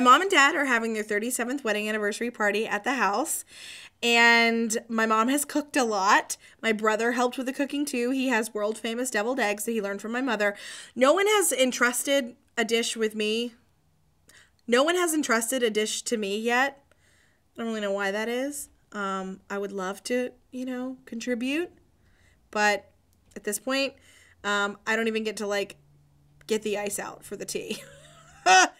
My mom and dad are having their 37th wedding anniversary party at the house. And my mom has cooked a lot. My brother helped with the cooking too. He has world famous deviled eggs that he learned from my mother. No one has entrusted a dish with me. No one has entrusted a dish to me yet. I don't really know why that is. Um, I would love to, you know, contribute. But at this point, um, I don't even get to like get the ice out for the tea.